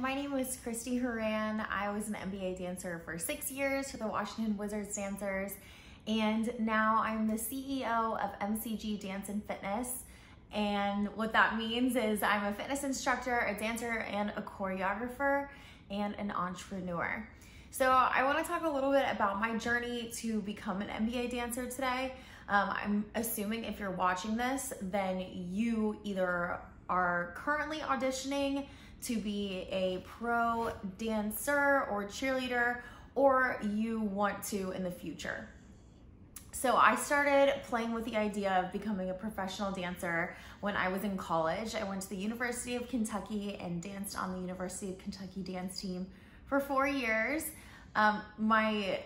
my name is Christie Horan. I was an NBA dancer for six years for the Washington Wizards Dancers, and now I'm the CEO of MCG Dance and Fitness. And what that means is I'm a fitness instructor, a dancer, and a choreographer, and an entrepreneur. So I want to talk a little bit about my journey to become an NBA dancer today. Um, I'm assuming if you're watching this, then you either are currently auditioning to be a pro dancer or cheerleader, or you want to in the future. So I started playing with the idea of becoming a professional dancer when I was in college. I went to the University of Kentucky and danced on the University of Kentucky dance team for four years. Um, my,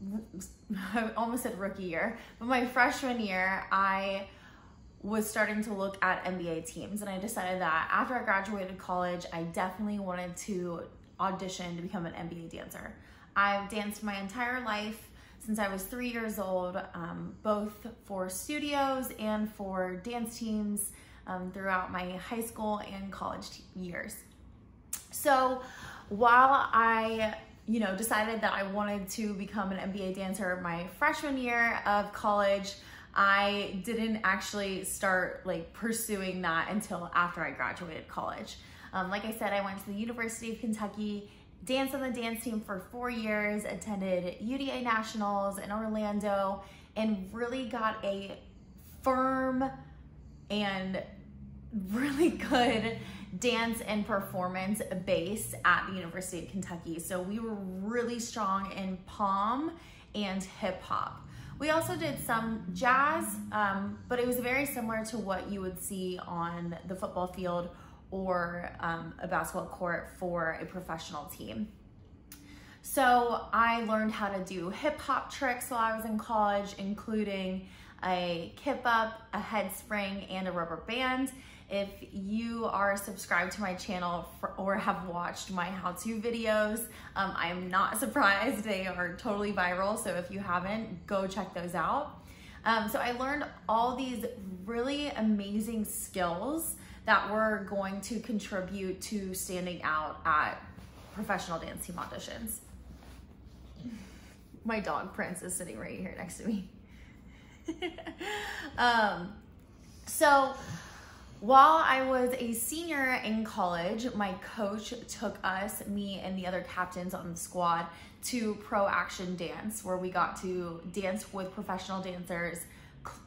I almost said rookie year, but my freshman year, I was starting to look at NBA teams and I decided that after I graduated college, I definitely wanted to audition to become an NBA dancer. I've danced my entire life since I was three years old, um, both for studios and for dance teams um, throughout my high school and college years. So while I you know, decided that I wanted to become an NBA dancer my freshman year of college, I didn't actually start like pursuing that until after I graduated college. Um, like I said, I went to the University of Kentucky, danced on the dance team for four years, attended UDA Nationals in Orlando, and really got a firm and really good dance and performance base at the University of Kentucky. So we were really strong in pom and hip hop. We also did some jazz, um, but it was very similar to what you would see on the football field or um, a basketball court for a professional team. So I learned how to do hip hop tricks while I was in college, including a kip up, a head spring, and a rubber band. If you are subscribed to my channel for, or have watched my how-to videos, um, I'm not surprised. They are totally viral. So if you haven't, go check those out. Um, so I learned all these really amazing skills that were going to contribute to standing out at professional dance team auditions. My dog Prince is sitting right here next to me. um, so while I was a senior in college, my coach took us, me and the other captains on the squad, to Pro Action Dance, where we got to dance with professional dancers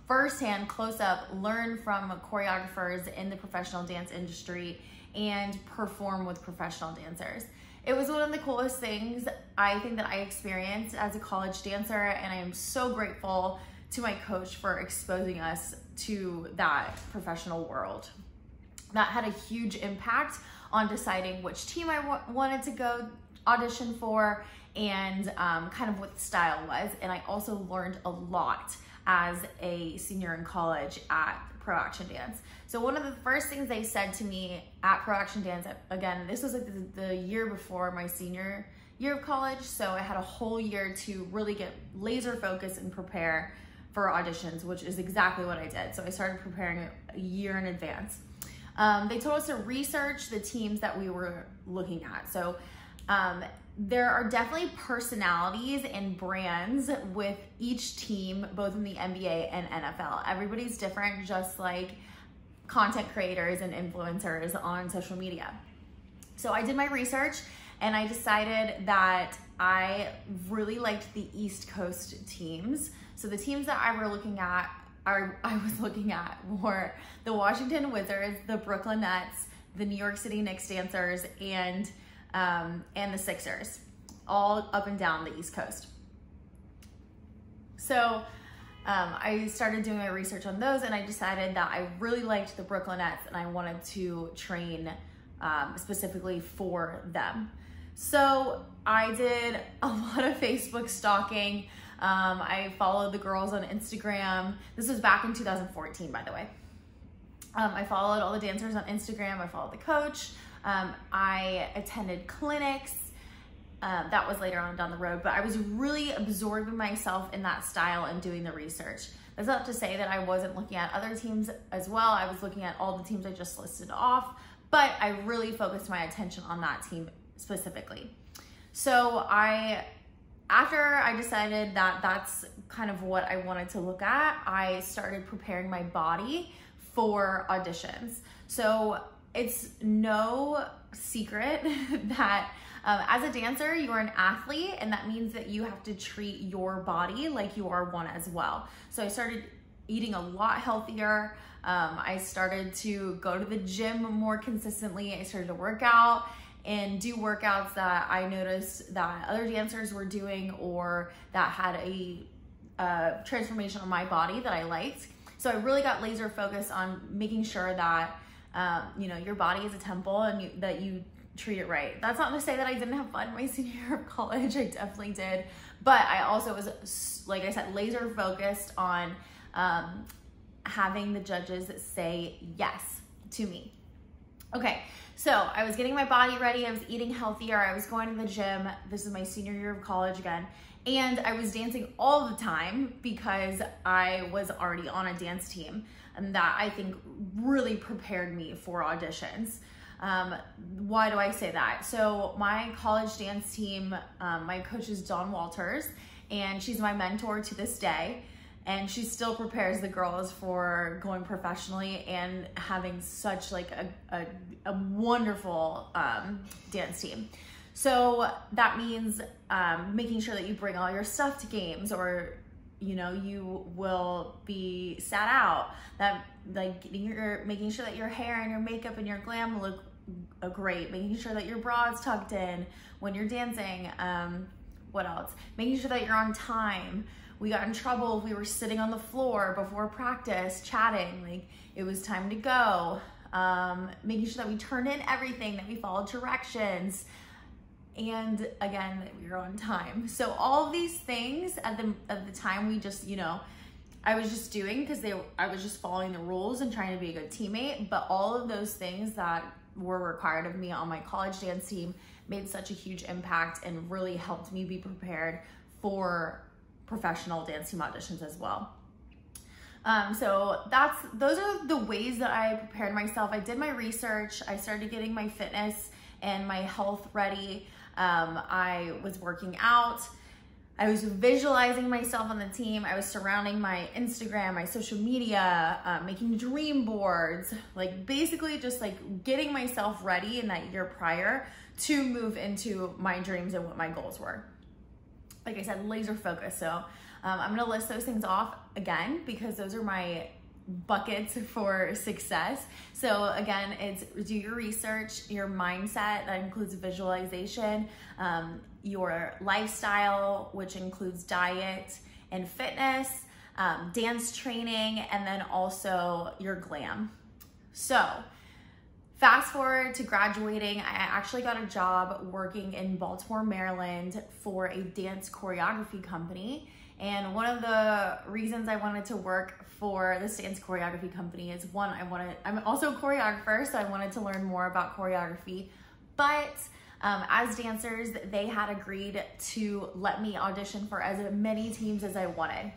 firsthand, close up, learn from choreographers in the professional dance industry, and perform with professional dancers. It was one of the coolest things I think that I experienced as a college dancer, and I am so grateful to my coach for exposing us to that professional world. That had a huge impact on deciding which team I wanted to go audition for and um, kind of what the style was. And I also learned a lot as a senior in college at Pro Action Dance. So one of the first things they said to me at Pro Action Dance, again, this was like the, the year before my senior year of college, so I had a whole year to really get laser focused and prepare for auditions, which is exactly what I did. So I started preparing a year in advance. Um, they told us to research the teams that we were looking at. So um, there are definitely personalities and brands with each team, both in the NBA and NFL. Everybody's different, just like content creators and influencers on social media. So I did my research and I decided that I really liked the East Coast teams. So the teams that I were looking at are I was looking at were the Washington Wizards, the Brooklyn Nets, the New York City Knicks dancers, and um, and the Sixers, all up and down the East Coast. So um, I started doing my research on those, and I decided that I really liked the Brooklyn Nets, and I wanted to train um, specifically for them. So I did a lot of Facebook stalking. Um, I followed the girls on Instagram. This was back in 2014, by the way. Um, I followed all the dancers on Instagram. I followed the coach. Um, I attended clinics. Uh, that was later on down the road, but I was really absorbing myself in that style and doing the research. That's not to say that I wasn't looking at other teams as well. I was looking at all the teams I just listed off, but I really focused my attention on that team specifically. So I after I decided that that's kind of what I wanted to look at, I started preparing my body for auditions. So it's no secret that um, as a dancer, you are an athlete, and that means that you have to treat your body like you are one as well. So I started eating a lot healthier. Um, I started to go to the gym more consistently. I started to work out and do workouts that I noticed that other dancers were doing or that had a uh, transformation on my body that I liked. So I really got laser focused on making sure that um, you know your body is a temple and you, that you treat it right. That's not to say that I didn't have fun my senior year of college. I definitely did, but I also was like I said, laser focused on um, having the judges say yes to me. Okay, so I was getting my body ready. I was eating healthier. I was going to the gym. This is my senior year of college again. And I was dancing all the time because I was already on a dance team. And that I think really prepared me for auditions. Um, why do I say that? So my college dance team, um, my coach is Dawn Walters, and she's my mentor to this day and she still prepares the girls for going professionally and having such like a, a, a wonderful um, dance team. So that means um, making sure that you bring all your stuff to games or you know you will be sat out. That like getting your making sure that your hair and your makeup and your glam look great. Making sure that your bra is tucked in when you're dancing um, what else? Making sure that you're on time we got in trouble we were sitting on the floor before practice chatting like it was time to go. Um, making sure that we turned in everything that we followed directions and again that we were on time. So all these things at the at the time we just you know I was just doing because they I was just following the rules and trying to be a good teammate but all of those things that were required of me on my college dance team made such a huge impact and really helped me be prepared for professional dance team auditions as well. Um, so that's those are the ways that I prepared myself. I did my research. I started getting my fitness and my health ready. Um, I was working out. I was visualizing myself on the team. I was surrounding my Instagram, my social media, uh, making dream boards, like basically just like getting myself ready in that year prior to move into my dreams and what my goals were like I said, laser focus. So um, I'm gonna list those things off again because those are my buckets for success. So again, it's do your research, your mindset, that includes visualization, um, your lifestyle, which includes diet and fitness, um, dance training, and then also your glam. So Fast forward to graduating, I actually got a job working in Baltimore, Maryland for a dance choreography company. And one of the reasons I wanted to work for this dance choreography company is one, I wanted, I'm also a choreographer, so I wanted to learn more about choreography. But um, as dancers, they had agreed to let me audition for as many teams as I wanted.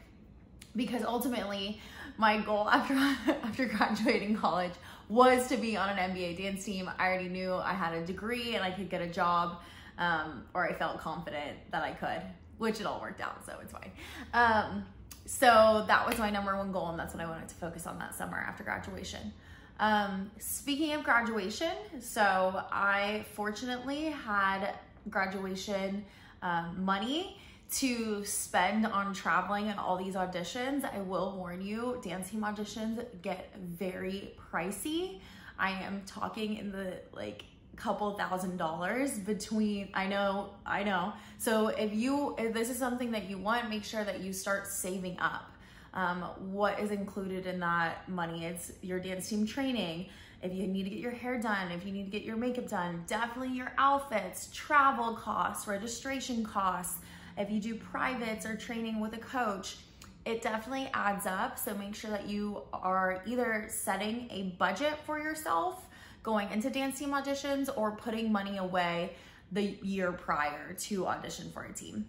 Because ultimately, my goal after, after graduating college was to be on an NBA dance team. I already knew I had a degree and I could get a job, um, or I felt confident that I could, which it all worked out, so it's fine. Um, so that was my number one goal, and that's what I wanted to focus on that summer after graduation. Um, speaking of graduation, so I fortunately had graduation um, money to spend on traveling and all these auditions, I will warn you, dance team auditions get very pricey. I am talking in the like couple thousand dollars between I know, I know. So if you if this is something that you want, make sure that you start saving up. Um, what is included in that money? It's your dance team training. If you need to get your hair done, if you need to get your makeup done, definitely your outfits, travel costs, registration costs, if you do privates or training with a coach, it definitely adds up. So make sure that you are either setting a budget for yourself going into dance team auditions or putting money away the year prior to audition for a team.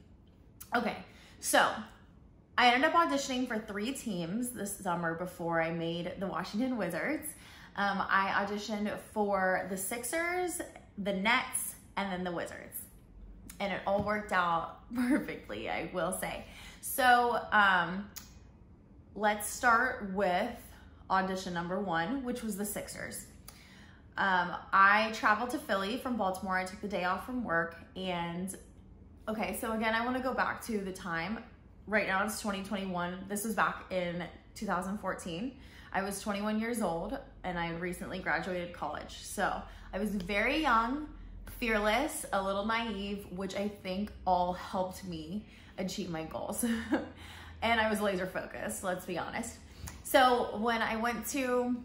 Okay, so I ended up auditioning for three teams this summer before I made the Washington Wizards. Um, I auditioned for the Sixers, the Nets, and then the Wizards. And it all worked out perfectly, I will say. So um, let's start with audition number one, which was the Sixers. Um, I traveled to Philly from Baltimore. I took the day off from work. And okay, so again, I want to go back to the time. Right now it's 2021. This was back in 2014. I was 21 years old and I recently graduated college. So I was very young, fearless, a little naive, which I think all helped me achieve my goals. and I was laser focused, let's be honest. So when I went to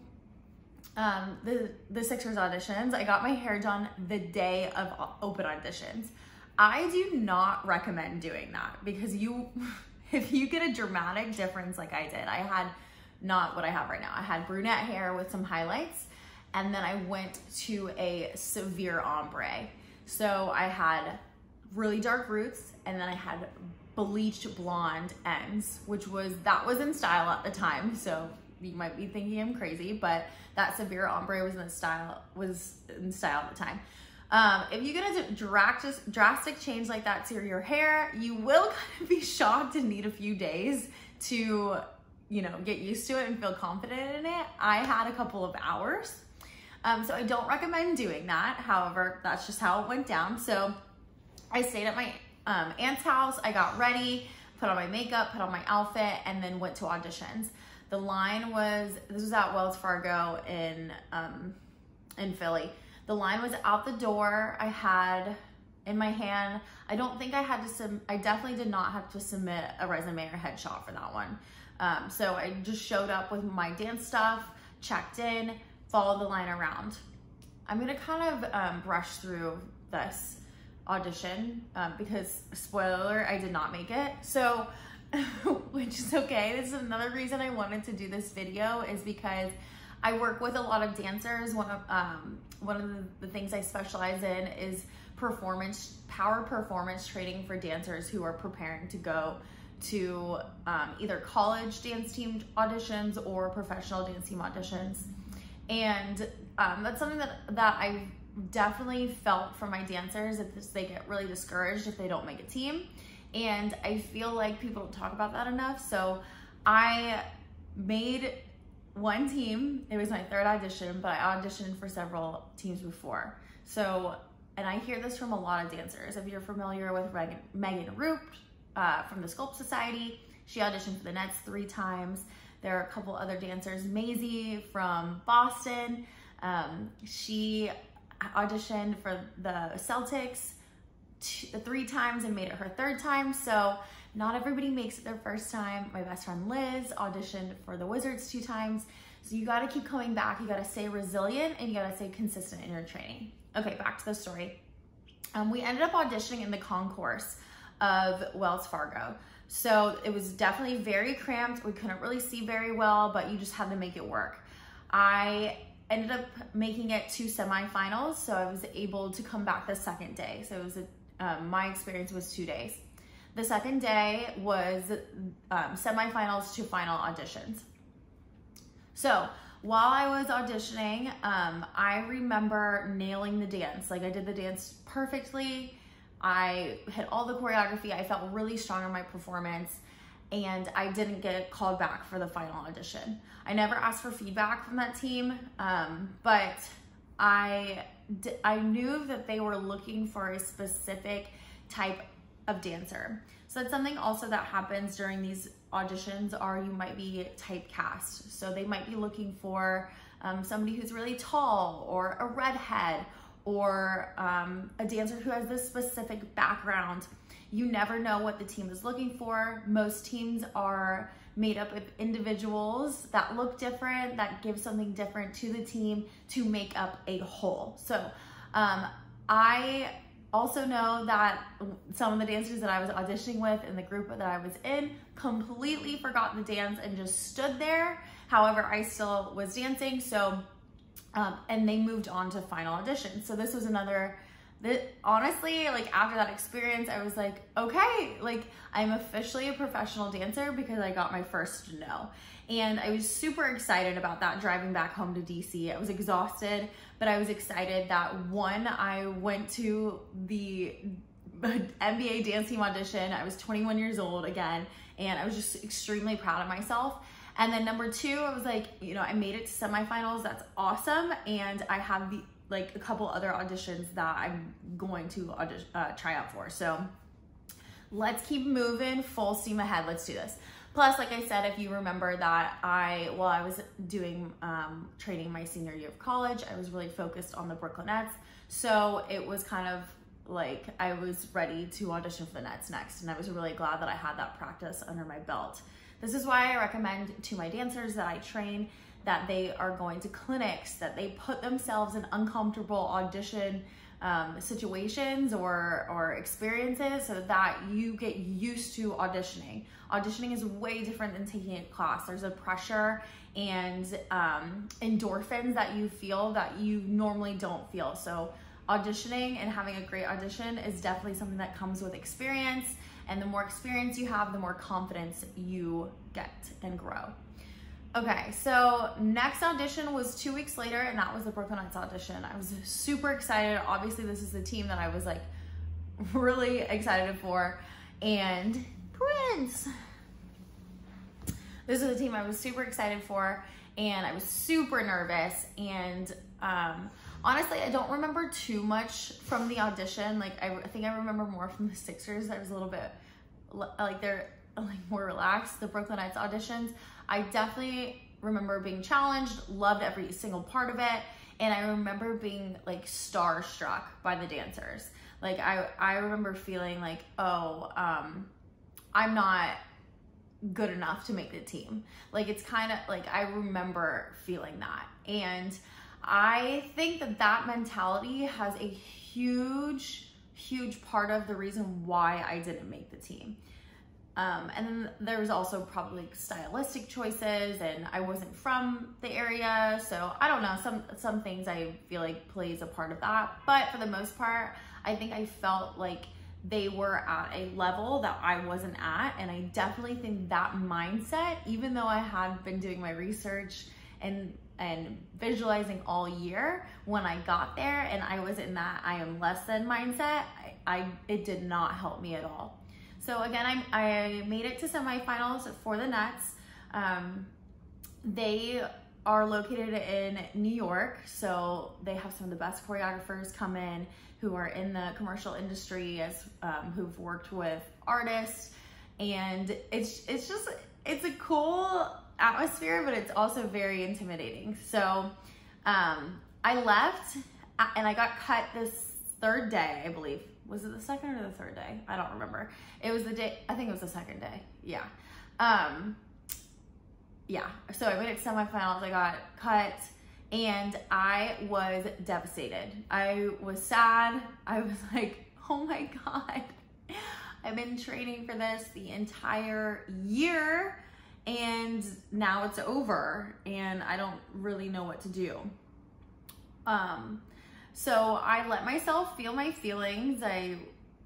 um, the, the Sixers auditions, I got my hair done the day of open auditions. I do not recommend doing that because you, if you get a dramatic difference like I did, I had not what I have right now. I had brunette hair with some highlights and then I went to a severe ombre. So I had really dark roots and then I had bleached blonde ends, which was, that was in style at the time. So you might be thinking I'm crazy, but that severe ombre was in style, was in style at the time. Um, if you get a drastic, drastic change like that to your hair, you will kind of be shocked and need a few days to, you know, get used to it and feel confident in it. I had a couple of hours. Um, so I don't recommend doing that. However, that's just how it went down. So I stayed at my um, aunt's house. I got ready, put on my makeup, put on my outfit, and then went to auditions. The line was, this was at Wells Fargo in, um, in Philly. The line was out the door. I had in my hand, I don't think I had to, sub I definitely did not have to submit a resume or headshot for that one. Um, so I just showed up with my dance stuff, checked in, followed the line around. I'm gonna kind of um, brush through this audition um, because spoiler, I did not make it. So, which is okay. This is another reason I wanted to do this video is because I work with a lot of dancers. One of, um, one of the, the things I specialize in is performance, power performance training for dancers who are preparing to go to um, either college dance team auditions or professional dance team auditions. And um, that's something that, that I definitely felt for my dancers that they get really discouraged if they don't make a team. And I feel like people don't talk about that enough. So I made one team. It was my third audition, but I auditioned for several teams before. So, and I hear this from a lot of dancers. If you're familiar with Megan, Megan Roup uh, from the Sculpt Society, she auditioned for the Nets three times. There are a couple other dancers. Maisie from Boston. Um, she auditioned for the Celtics two, three times and made it her third time. So not everybody makes it their first time. My best friend Liz auditioned for the Wizards two times. So you gotta keep coming back. You gotta stay resilient and you gotta stay consistent in your training. Okay, back to the story. Um, we ended up auditioning in the concourse of Wells Fargo. So it was definitely very cramped. We couldn't really see very well, but you just had to make it work. I ended up making it to semifinals, so I was able to come back the second day. So it was a, um, my experience was two days. The second day was um, semifinals to final auditions. So while I was auditioning, um, I remember nailing the dance. Like I did the dance perfectly. I hit all the choreography. I felt really strong in my performance and I didn't get called back for the final audition. I never asked for feedback from that team, um, but I, I knew that they were looking for a specific type of dancer. So that's something also that happens during these auditions are you might be typecast. So they might be looking for um, somebody who's really tall or a redhead or um, a dancer who has this specific background you never know what the team is looking for. Most teams are made up of individuals that look different, that give something different to the team to make up a whole. So um, I also know that some of the dancers that I was auditioning with in the group that I was in completely forgot the dance and just stood there. However, I still was dancing. So, um, and they moved on to final audition. So this was another that honestly, like after that experience, I was like, okay, like I'm officially a professional dancer because I got my first no. And I was super excited about that driving back home to DC. I was exhausted, but I was excited that one, I went to the NBA dance team audition. I was 21 years old again, and I was just extremely proud of myself. And then number two, I was like, you know, I made it to semifinals. That's awesome. And I have the like a couple other auditions that I'm going to audition, uh, try out for. So let's keep moving full steam ahead. Let's do this. Plus, like I said, if you remember that I, while I was doing um, training my senior year of college, I was really focused on the Brooklyn Nets. So it was kind of like I was ready to audition for the Nets next. And I was really glad that I had that practice under my belt. This is why I recommend to my dancers that I train that they are going to clinics, that they put themselves in uncomfortable audition um, situations or, or experiences so that you get used to auditioning. Auditioning is way different than taking a class. There's a pressure and um, endorphins that you feel that you normally don't feel. So auditioning and having a great audition is definitely something that comes with experience. And the more experience you have, the more confidence you get and grow. Okay, so next audition was two weeks later, and that was the Brooklyn Nets audition. I was super excited. Obviously, this is the team that I was like really excited for. And Prince. This is the team I was super excited for, and I was super nervous. And um, honestly, I don't remember too much from the audition. Like, I, I think I remember more from the Sixers. I was a little bit like they're like more relaxed. The Brooklyn auditions. I definitely remember being challenged, loved every single part of it. And I remember being like starstruck by the dancers. Like I, I remember feeling like, oh, um, I'm not good enough to make the team. Like it's kind of like I remember feeling that. And I think that that mentality has a huge, huge part of the reason why I didn't make the team. Um, and then there was also probably stylistic choices and I wasn't from the area. So I don't know, some, some things I feel like plays a part of that. But for the most part, I think I felt like they were at a level that I wasn't at. And I definitely think that mindset, even though I had been doing my research and and visualizing all year when I got there and I was in that I am less than mindset, I, I it did not help me at all. So again, I, I made it to semifinals for the Nets. Um, they are located in New York, so they have some of the best choreographers come in who are in the commercial industry as um, who've worked with artists, and it's it's just it's a cool atmosphere, but it's also very intimidating. So um, I left and I got cut this third day, I believe, was it the second or the third day? I don't remember. It was the day, I think it was the second day. Yeah. Um, yeah. So I went to semifinals, I got cut and I was devastated. I was sad. I was like, oh my God, I've been training for this the entire year and now it's over and I don't really know what to do. Um, so I let myself feel my feelings. I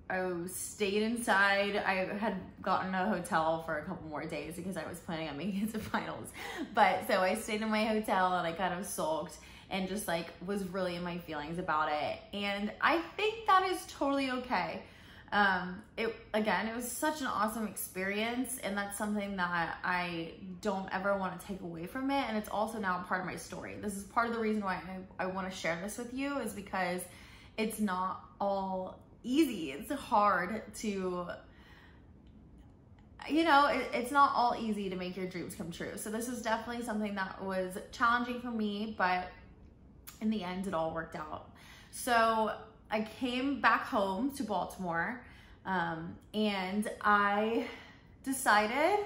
I stayed inside. I had gotten a hotel for a couple more days because I was planning on making it to finals. But so I stayed in my hotel and I kind of sulked and just like was really in my feelings about it. And I think that is totally okay. Um, it again, it was such an awesome experience, and that's something that I don't ever want to take away from it. And it's also now part of my story. This is part of the reason why I, I want to share this with you is because it's not all easy. It's hard to, you know, it, it's not all easy to make your dreams come true. So this is definitely something that was challenging for me, but in the end, it all worked out. So I came back home to Baltimore um, and I decided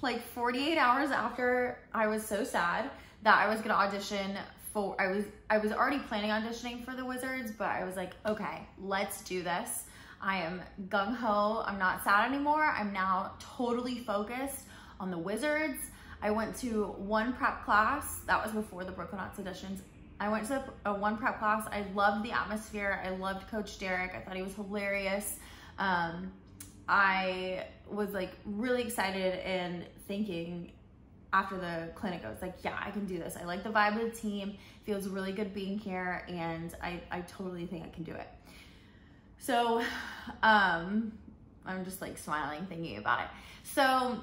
like 48 hours after I was so sad that I was gonna audition for, I was, I was already planning auditioning for the Wizards, but I was like, okay, let's do this. I am gung ho. I'm not sad anymore. I'm now totally focused on the Wizards. I went to one prep class. That was before the Brooklyn Nets auditions I went to a one prep class. I loved the atmosphere. I loved Coach Derek. I thought he was hilarious. Um, I was like really excited and thinking after the clinic, I was like, yeah, I can do this. I like the vibe of the team. Feels really good being here, and I, I totally think I can do it. So, um, I'm just like smiling thinking about it. So,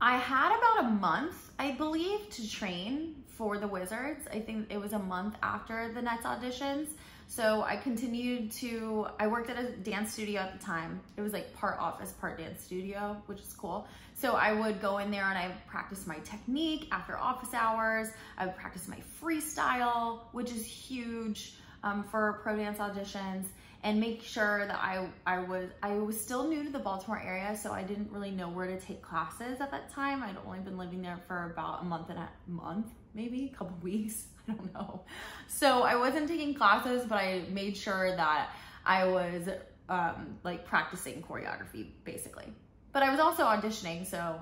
I had about a month, I believe, to train for the Wizards. I think it was a month after the Nets auditions. So I continued to, I worked at a dance studio at the time. It was like part office, part dance studio, which is cool. So I would go in there and I practice my technique after office hours. I would practice my freestyle, which is huge um, for pro dance auditions and make sure that I, I was I was still new to the Baltimore area, so I didn't really know where to take classes at that time. I'd only been living there for about a month and a month, maybe a couple weeks. I don't know. So I wasn't taking classes, but I made sure that I was um, like practicing choreography basically. But I was also auditioning, so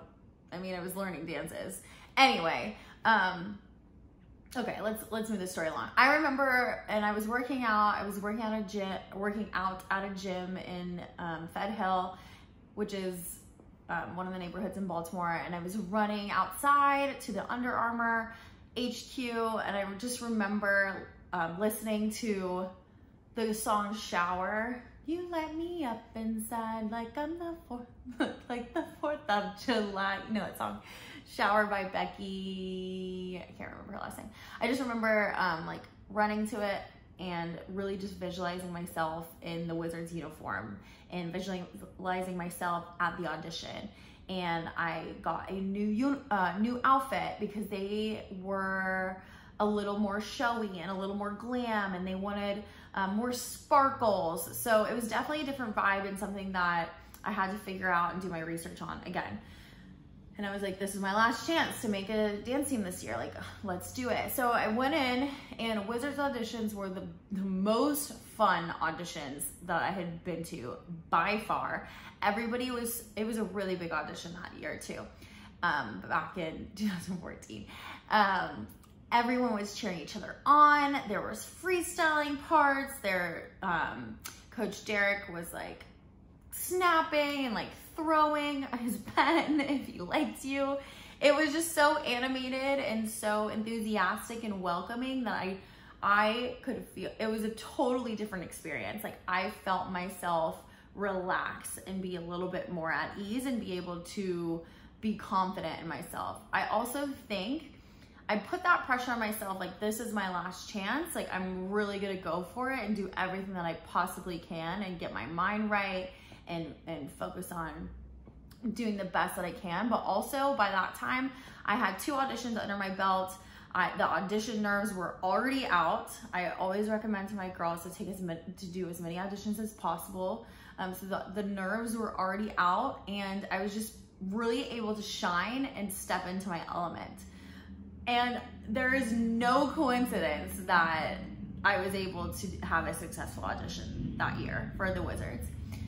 I mean, I was learning dances. Anyway, um, okay, let's let's move the story along. I remember, and I was working out. I was working out a gym, working out at a gym in um, Fed Hill, which is um, one of the neighborhoods in Baltimore, and I was running outside to the Under Armour HQ, and I just remember um, listening to the song "Shower." You let me up inside like I'm the fourth, like the Fourth of July. You know that song, "Shower" by Becky. I can't remember her last name. I just remember um, like running to it and really just visualizing myself in the Wizards uniform and visualizing myself at the audition and I got a new uh, new outfit because they were a little more showy and a little more glam and they wanted um, more sparkles. So it was definitely a different vibe and something that I had to figure out and do my research on again. And I was like, this is my last chance to make a dance team this year. Like, let's do it. So I went in and Wizards auditions were the, the most fun auditions that I had been to by far. Everybody was, it was a really big audition that year too, um, back in 2014. Um, everyone was cheering each other on. There was freestyling parts. There, um, Coach Derek was like snapping and like throwing his pen if he liked you. It was just so animated and so enthusiastic and welcoming that I I could feel it was a totally different experience. Like I felt myself relax and be a little bit more at ease and be able to be confident in myself. I also think I put that pressure on myself like this is my last chance. Like I'm really going to go for it and do everything that I possibly can and get my mind right and and focus on doing the best that I can. But also by that time, I had two auditions under my belt. I, the audition nerves were already out. I always recommend to my girls to take as many, to do as many auditions as possible. Um, so the, the nerves were already out and I was just really able to shine and step into my element. And there is no coincidence that I was able to have a successful audition that year for the Wizards.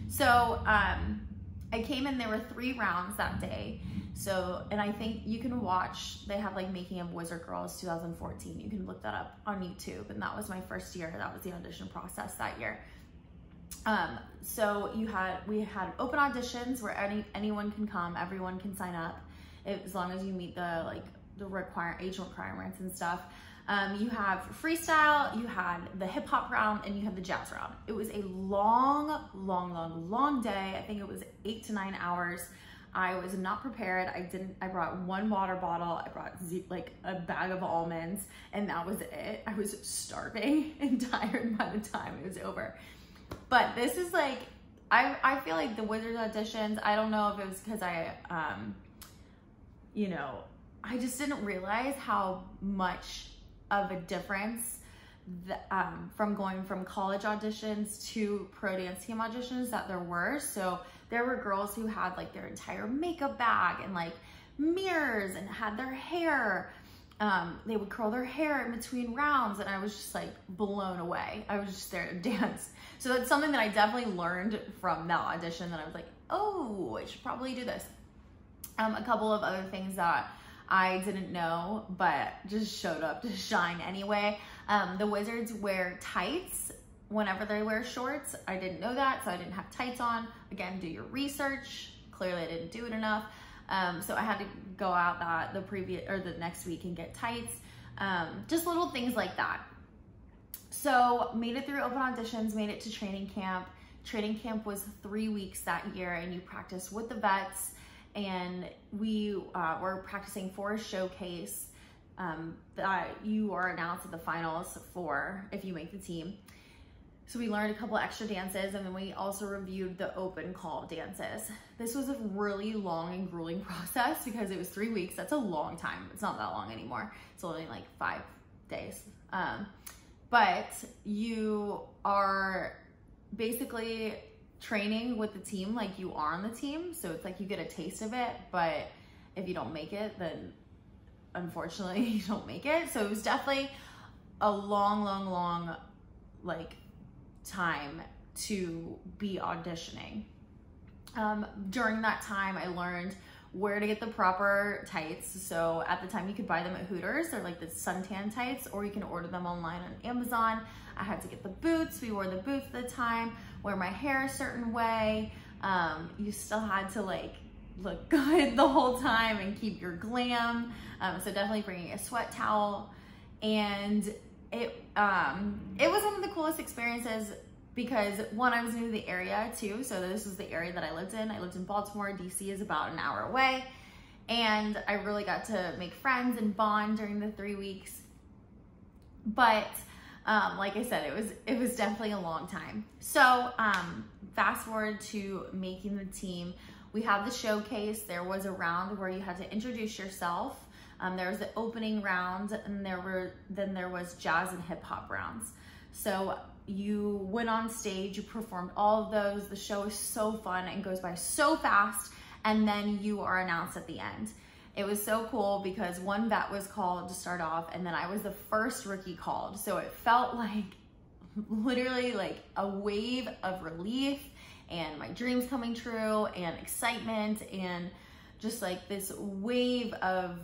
So um, I came in, there were three rounds that day. So, and I think you can watch, they have like Making of Wizard Girls 2014. You can look that up on YouTube. And that was my first year. That was the audition process that year. Um, so you had, we had open auditions where any, anyone can come, everyone can sign up as long as you meet the like the require age requirements and stuff. Um, you have freestyle, you had the hip hop round, and you had the jazz round. It was a long, long, long, long day. I think it was eight to nine hours. I was not prepared. I didn't, I brought one water bottle. I brought like a bag of almonds and that was it. I was starving and tired by the time it was over. But this is like, I, I feel like the Wizards auditions, I don't know if it was because I, um, you know, I just didn't realize how much of a difference the, um, from going from college auditions to pro dance team auditions that there were. So there were girls who had like their entire makeup bag and like mirrors and had their hair. Um, they would curl their hair in between rounds and I was just like blown away. I was just there to dance. So that's something that I definitely learned from that audition that I was like, oh, I should probably do this. Um, a couple of other things that I didn't know, but just showed up to shine anyway. Um, the Wizards wear tights whenever they wear shorts. I didn't know that, so I didn't have tights on. Again, do your research. Clearly I didn't do it enough. Um, so I had to go out that the previous or the next week and get tights. Um, just little things like that. So made it through open auditions, made it to training camp. Training camp was three weeks that year and you practice with the vets and we uh, were practicing for a showcase um, that you are announced at the finals for if you make the team. So we learned a couple extra dances and then we also reviewed the open call dances. This was a really long and grueling process because it was three weeks. That's a long time. It's not that long anymore. It's only like five days. Um, but you are basically training with the team like you are on the team. So it's like you get a taste of it, but if you don't make it, then unfortunately you don't make it. So it was definitely a long, long, long, like time to be auditioning. Um, during that time, I learned where to get the proper tights. So at the time you could buy them at Hooters. They're like the suntan tights or you can order them online on Amazon. I had to get the boots. We wore the boots at the time, wear my hair a certain way. Um, you still had to like look good the whole time and keep your glam. Um, so definitely bringing a sweat towel. And it, um, it was one of the coolest experiences because one, I was new to the area too. So this was the area that I lived in. I lived in Baltimore. DC is about an hour away. And I really got to make friends and bond during the three weeks. But um, like I said, it was it was definitely a long time. So um, fast forward to making the team. We have the showcase. There was a round where you had to introduce yourself. Um, there was the opening round, and there were then there was jazz and hip hop rounds. So you went on stage, you performed all of those. The show is so fun and goes by so fast. And then you are announced at the end. It was so cool because one vet was called to start off and then I was the first rookie called. So it felt like literally like a wave of relief and my dreams coming true and excitement and just like this wave of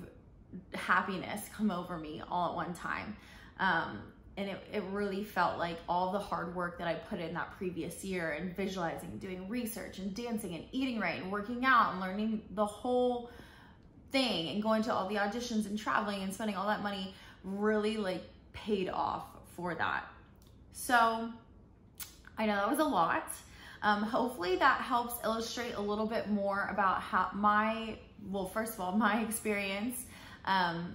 happiness come over me all at one time. Um, and it, it really felt like all the hard work that I put in that previous year and visualizing, doing research and dancing and eating right and working out and learning the whole thing and going to all the auditions and traveling and spending all that money really like paid off for that. So I know that was a lot. Um, hopefully that helps illustrate a little bit more about how my, well, first of all, my experience um,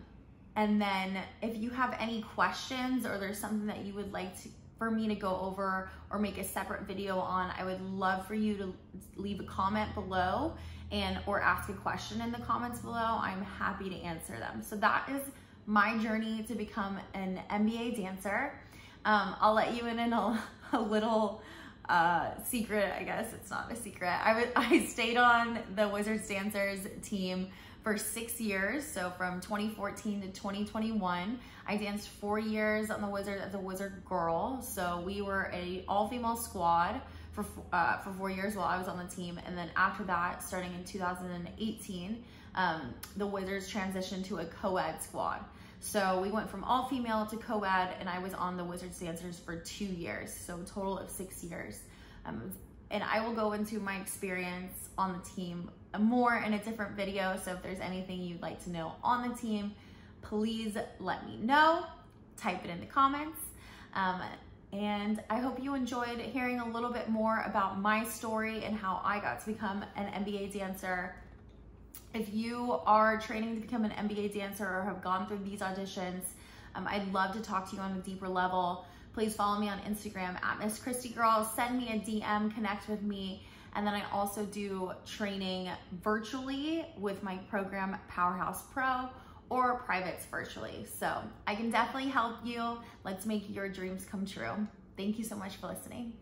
and then if you have any questions or there's something that you would like to, for me to go over or make a separate video on, I would love for you to leave a comment below and or ask a question in the comments below. I'm happy to answer them. So that is my journey to become an NBA dancer. Um, I'll let you in in a, a little uh, secret, I guess it's not a secret. I, I stayed on the Wizards Dancers team for six years. So from 2014 to 2021, I danced four years on the Wizard as a Wizard girl. So we were a all-female squad for, uh, for four years while I was on the team. And then after that, starting in 2018, um, the Wizards transitioned to a co-ed squad. So we went from all female to co-ed and I was on the Wizards Dancers for two years. So a total of six years. Um, and I will go into my experience on the team more in a different video. So if there's anything you'd like to know on the team, please let me know. Type it in the comments. Um, and I hope you enjoyed hearing a little bit more about my story and how I got to become an NBA dancer. If you are training to become an NBA dancer or have gone through these auditions, um, I'd love to talk to you on a deeper level. Please follow me on Instagram at Miss Christie Girl. Send me a DM, connect with me. And then I also do training virtually with my program Powerhouse Pro or privates virtually. So I can definitely help you. Let's make your dreams come true. Thank you so much for listening.